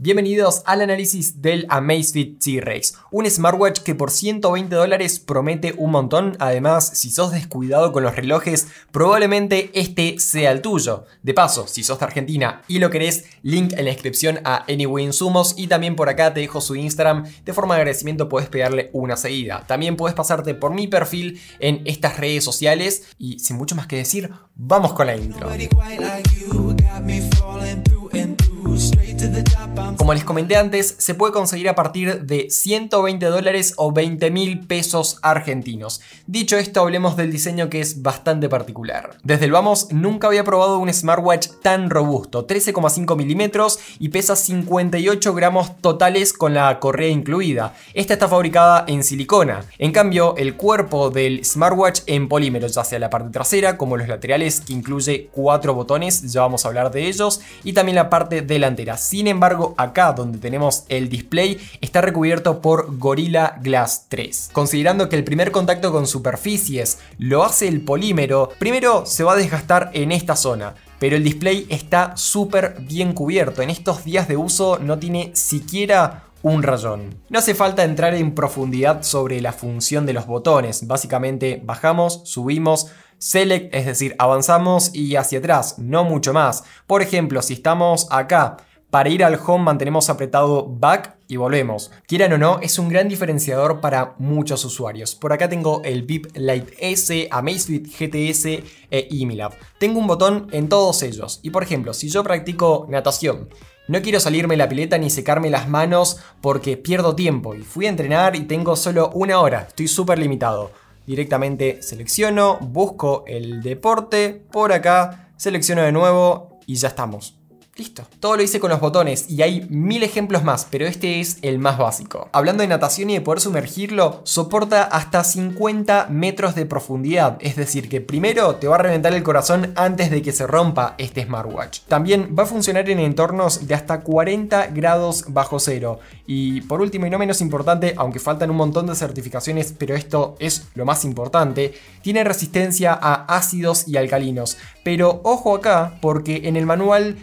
Bienvenidos al análisis del Amazfit T-Rex, un smartwatch que por 120 dólares promete un montón, además si sos descuidado con los relojes probablemente este sea el tuyo. De paso, si sos de Argentina y lo querés, link en la descripción a Anyway Insumos y también por acá te dejo su Instagram, de forma de agradecimiento puedes pegarle una seguida. También puedes pasarte por mi perfil en estas redes sociales y sin mucho más que decir, vamos con la intro. Como les comenté antes, se puede conseguir a partir de 120 dólares o 20 mil pesos argentinos. Dicho esto, hablemos del diseño que es bastante particular. Desde el vamos, nunca había probado un smartwatch tan robusto, 13,5 milímetros y pesa 58 gramos totales con la correa incluida. Esta está fabricada en silicona. En cambio, el cuerpo del smartwatch en polímero, ya sea la parte trasera como los laterales, que incluye cuatro botones, ya vamos a hablar de ellos, y también la parte delantera. Sin embargo, acá donde tenemos el display está recubierto por Gorilla Glass 3. Considerando que el primer contacto con superficies lo hace el polímero, primero se va a desgastar en esta zona, pero el display está súper bien cubierto. En estos días de uso no tiene siquiera un rayón. No hace falta entrar en profundidad sobre la función de los botones. Básicamente bajamos, subimos, select, es decir, avanzamos y hacia atrás, no mucho más. Por ejemplo, si estamos acá para ir al home mantenemos apretado back y volvemos. Quieran o no, es un gran diferenciador para muchos usuarios. Por acá tengo el VIP Lite S, Amazfit GTS e Imilab. Tengo un botón en todos ellos. Y por ejemplo, si yo practico natación, no quiero salirme la pileta ni secarme las manos porque pierdo tiempo y fui a entrenar y tengo solo una hora, estoy súper limitado. Directamente selecciono, busco el deporte, por acá, selecciono de nuevo y ya estamos. Listo. Todo lo hice con los botones y hay mil ejemplos más, pero este es el más básico. Hablando de natación y de poder sumergirlo, soporta hasta 50 metros de profundidad, es decir que primero te va a reventar el corazón antes de que se rompa este smartwatch. También va a funcionar en entornos de hasta 40 grados bajo cero. Y por último y no menos importante, aunque faltan un montón de certificaciones, pero esto es lo más importante, tiene resistencia a ácidos y alcalinos. Pero ojo acá, porque en el manual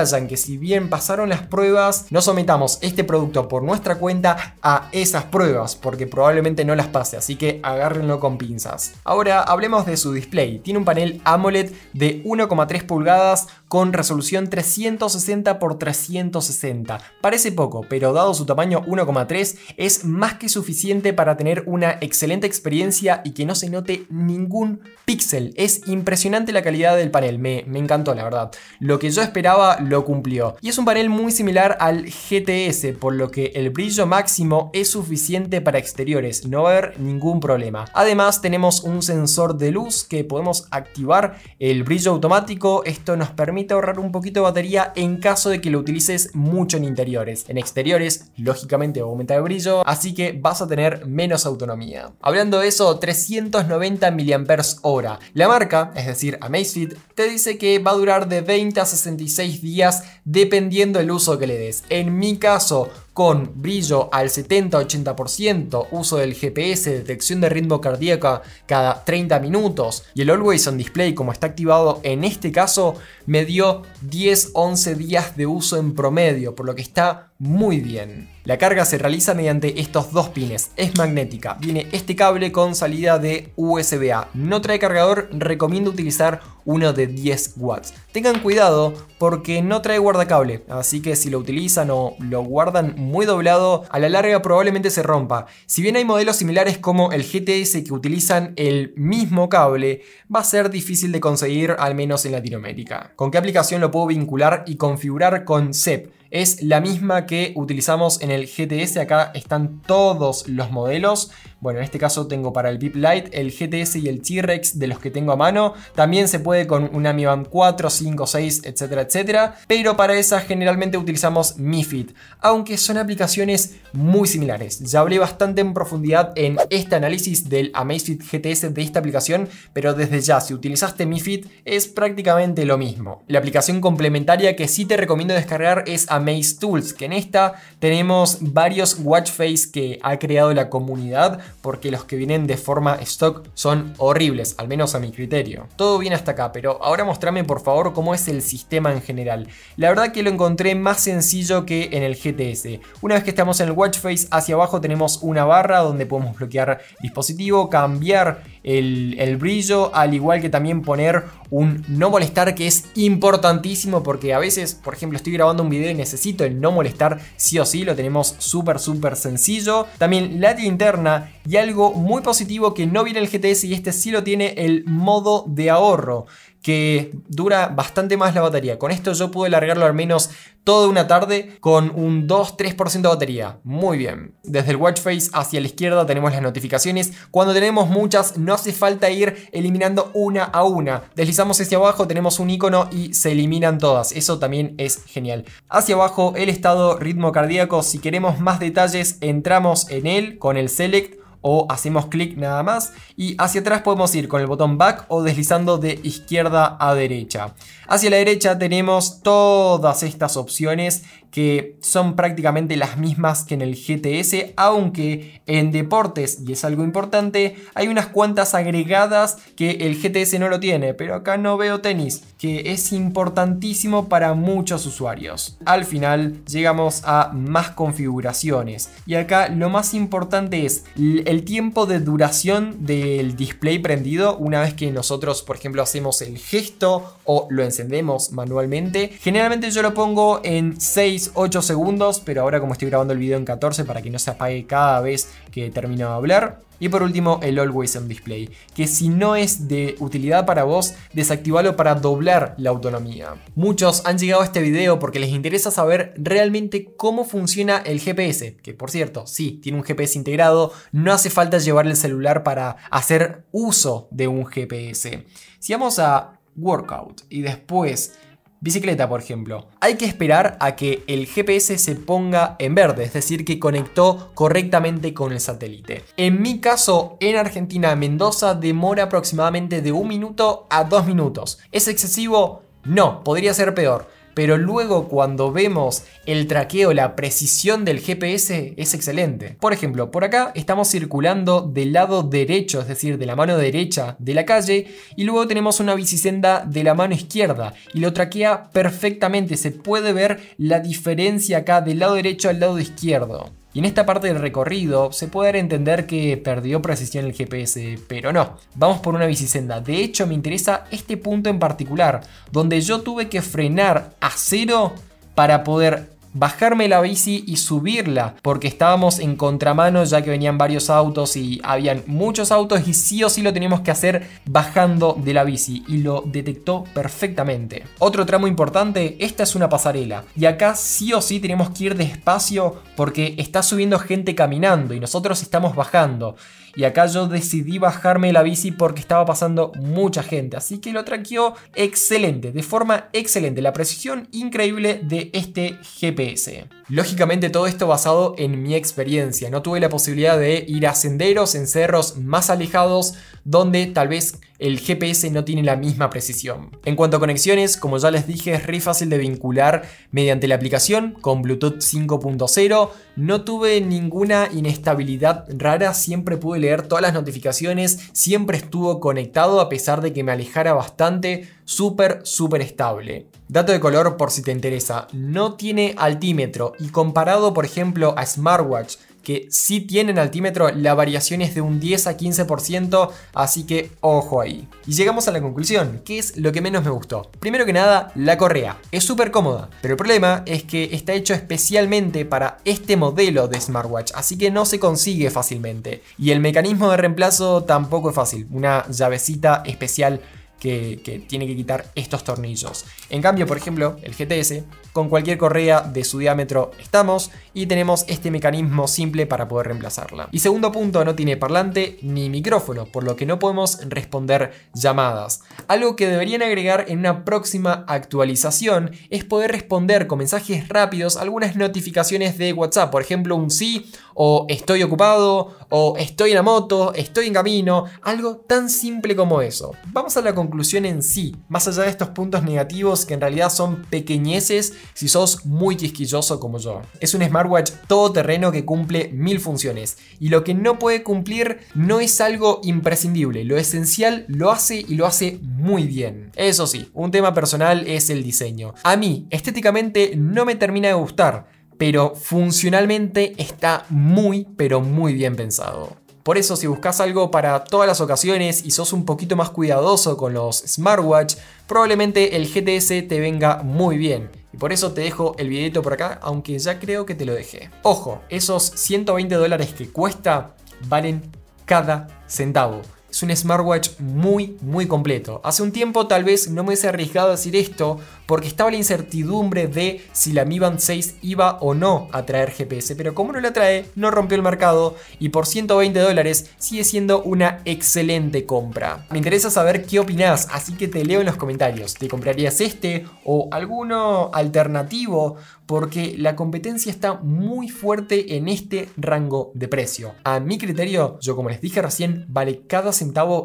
detallan que si bien pasaron las pruebas, no sometamos este producto por nuestra cuenta a esas pruebas, porque probablemente no las pase, así que agárrenlo con pinzas. Ahora hablemos de su display. Tiene un panel AMOLED de 1,3 pulgadas con resolución 360 x 360. Parece poco, pero dado su tamaño 1,3 es más que suficiente para tener una excelente experiencia y que no se note ningún píxel. Es impresionante la calidad del panel, me, me encantó la verdad. Lo que yo esperaba lo cumplió. Y es un panel muy similar al GTS, por lo que el brillo máximo es suficiente para exteriores, no va a haber ningún problema. Además tenemos un sensor de luz que podemos activar el brillo automático, esto nos permite ahorrar un poquito de batería en caso de que lo utilices mucho en interiores. En exteriores, lógicamente va a aumentar el brillo, así que vas a tener menos autonomía. Hablando de eso, 390 mAh. La marca, es decir, Amazfit, te dice que va a durar de 20 a 66 días dependiendo el uso que le des. En mi caso, con brillo al 70-80%, uso del GPS, detección de ritmo cardíaco cada 30 minutos y el Always on Display como está activado en este caso me dio 10-11 días de uso en promedio, por lo que está muy bien. La carga se realiza mediante estos dos pines, es magnética, viene este cable con salida de USB-A, no trae cargador, recomiendo utilizar uno de 10 watts. Tengan cuidado porque no trae guardacable, así que si lo utilizan o lo guardan muy doblado, a la larga probablemente se rompa. Si bien hay modelos similares como el GTS que utilizan el mismo cable, va a ser difícil de conseguir al menos en Latinoamérica. ¿Con qué aplicación lo puedo vincular y configurar con ZEP? Es la misma que utilizamos en el GTS, acá están todos los modelos. Bueno, en este caso tengo para el VIP Lite el GTS y el T-Rex de los que tengo a mano. También se puede con una Mi Band 4, 5, 6, etcétera, etcétera. Pero para esas generalmente utilizamos Mi Fit, aunque son aplicaciones muy similares. Ya hablé bastante en profundidad en este análisis del Amazfit GTS de esta aplicación, pero desde ya, si utilizaste Mi Fit, es prácticamente lo mismo. La aplicación complementaria que sí te recomiendo descargar es Amaze Tools, que en esta tenemos varios watch face que ha creado la comunidad porque los que vienen de forma stock son horribles, al menos a mi criterio. Todo bien hasta acá, pero ahora mostrame por favor cómo es el sistema en general. La verdad que lo encontré más sencillo que en el GTS. Una vez que estamos en el watch face, hacia abajo tenemos una barra donde podemos bloquear dispositivo, cambiar el, brillo, al igual que también poner un no molestar que es importantísimo porque a veces, por ejemplo, estoy grabando un video y necesito el no molestar sí o sí, lo tenemos súper súper sencillo. También la interna y algo muy positivo que no viene el GTS y este sí lo tiene el modo de ahorro que dura bastante más la batería. Con esto yo pude largarlo al menos toda una tarde con un 2-3% de batería. Muy bien. Desde el watch face hacia la izquierda tenemos las notificaciones. Cuando tenemos muchas no hace falta ir eliminando una a una. Deslizamos hacia abajo, tenemos un icono y se eliminan todas. Eso también es genial. Hacia abajo el estado ritmo cardíaco. Si queremos más detalles entramos en él con el select o hacemos clic nada más y hacia atrás podemos ir con el botón back o deslizando de izquierda a derecha. Hacia la derecha tenemos todas estas opciones que son prácticamente las mismas que en el GTS, aunque en deportes, y es algo importante, hay unas cuantas agregadas que el GTS no lo tiene, pero acá no veo tenis, que es importantísimo para muchos usuarios. Al final llegamos a más configuraciones, y acá lo más importante es el tiempo de duración del display prendido una vez que nosotros, por ejemplo, hacemos el gesto o lo encendemos manualmente. Generalmente yo lo pongo en 6 8 segundos, pero ahora como estoy grabando el video en 14 para que no se apague cada vez que termino de hablar. Y por último, el Always On Display, que si no es de utilidad para vos, desactivalo para doblar la autonomía. Muchos han llegado a este video porque les interesa saber realmente cómo funciona el GPS, que por cierto, sí, tiene un GPS integrado, no hace falta llevar el celular para hacer uso de un GPS. Si vamos a Workout y después Bicicleta, por ejemplo. Hay que esperar a que el GPS se ponga en verde, es decir, que conectó correctamente con el satélite. En mi caso, en Argentina, Mendoza demora aproximadamente de un minuto a dos minutos. ¿Es excesivo? No, podría ser peor pero luego cuando vemos el traqueo, la precisión del GPS es excelente. Por ejemplo, por acá estamos circulando del lado derecho, es decir, de la mano derecha de la calle, y luego tenemos una bicisenda de la mano izquierda, y lo traquea perfectamente, se puede ver la diferencia acá del lado derecho al lado izquierdo. Y en esta parte del recorrido se puede dar entender que perdió precisión el GPS, pero no, vamos por una bicisenda. De hecho me interesa este punto en particular, donde yo tuve que frenar a cero para poder bajarme la bici y subirla, porque estábamos en contramano ya que venían varios autos y habían muchos autos y sí o sí lo teníamos que hacer bajando de la bici y lo detectó perfectamente. Otro tramo importante, esta es una pasarela y acá sí o sí tenemos que ir despacio porque está subiendo gente caminando y nosotros estamos bajando. Y acá yo decidí bajarme la bici porque estaba pasando mucha gente. Así que lo traqueó excelente, de forma excelente. La precisión increíble de este GPS. Lógicamente todo esto basado en mi experiencia. No tuve la posibilidad de ir a senderos en cerros más alejados donde tal vez el GPS no tiene la misma precisión. En cuanto a conexiones, como ya les dije, es re fácil de vincular mediante la aplicación con Bluetooth 5.0. No tuve ninguna inestabilidad rara, siempre pude leer todas las notificaciones, siempre estuvo conectado a pesar de que me alejara bastante, súper, súper estable. Dato de color por si te interesa, no tiene altímetro y comparado por ejemplo a smartwatch que sí tienen altímetro, la variación es de un 10 a 15%, así que ojo ahí. Y llegamos a la conclusión, ¿qué es lo que menos me gustó? Primero que nada, la correa. Es súper cómoda, pero el problema es que está hecho especialmente para este modelo de smartwatch, así que no se consigue fácilmente. Y el mecanismo de reemplazo tampoco es fácil, una llavecita especial que, tiene que quitar estos tornillos. En cambio, por ejemplo, el GTS, con cualquier correa de su diámetro estamos y tenemos este mecanismo simple para poder reemplazarla. Y segundo punto, no tiene parlante ni micrófono, por lo que no podemos responder llamadas. Algo que deberían agregar en una próxima actualización es poder responder con mensajes rápidos algunas notificaciones de WhatsApp, por ejemplo un sí o estoy ocupado o estoy en la moto, estoy en camino, algo tan simple como eso. Vamos a la conclusión conclusión en sí, más allá de estos puntos negativos que en realidad son pequeñeces si sos muy quisquilloso como yo. Es un smartwatch todoterreno que cumple mil funciones y lo que no puede cumplir no es algo imprescindible, lo esencial lo hace y lo hace muy bien. Eso sí, un tema personal es el diseño. A mí, estéticamente no me termina de gustar, pero funcionalmente está muy pero muy bien pensado. Por eso si buscas algo para todas las ocasiones y sos un poquito más cuidadoso con los smartwatch, probablemente el GTS te venga muy bien. Y por eso te dejo el videito por acá, aunque ya creo que te lo dejé. Ojo, esos 120 dólares que cuesta valen cada centavo. Es un smartwatch muy, muy completo. Hace un tiempo tal vez no me hubiese arriesgado a decir esto porque estaba la incertidumbre de si la Mi Band 6 iba o no a traer GPS, pero como no la trae, no rompió el mercado y por 120 dólares sigue siendo una excelente compra. Me interesa saber qué opinás, así que te leo en los comentarios. ¿Te comprarías este o alguno alternativo? Porque la competencia está muy fuerte en este rango de precio. A mi criterio, yo como les dije recién, vale cada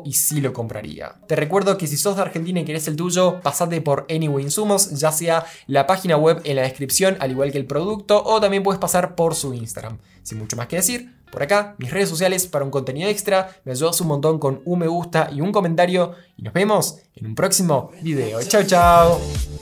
y sí lo compraría. Te recuerdo que si sos de Argentina y querés el tuyo, pasate por Anyway Insumos, ya sea la página web en la descripción, al igual que el producto, o también puedes pasar por su Instagram. Sin mucho más que decir, por acá, mis redes sociales para un contenido extra, me ayudas un montón con un me gusta y un comentario, y nos vemos en un próximo video. Chao, chao.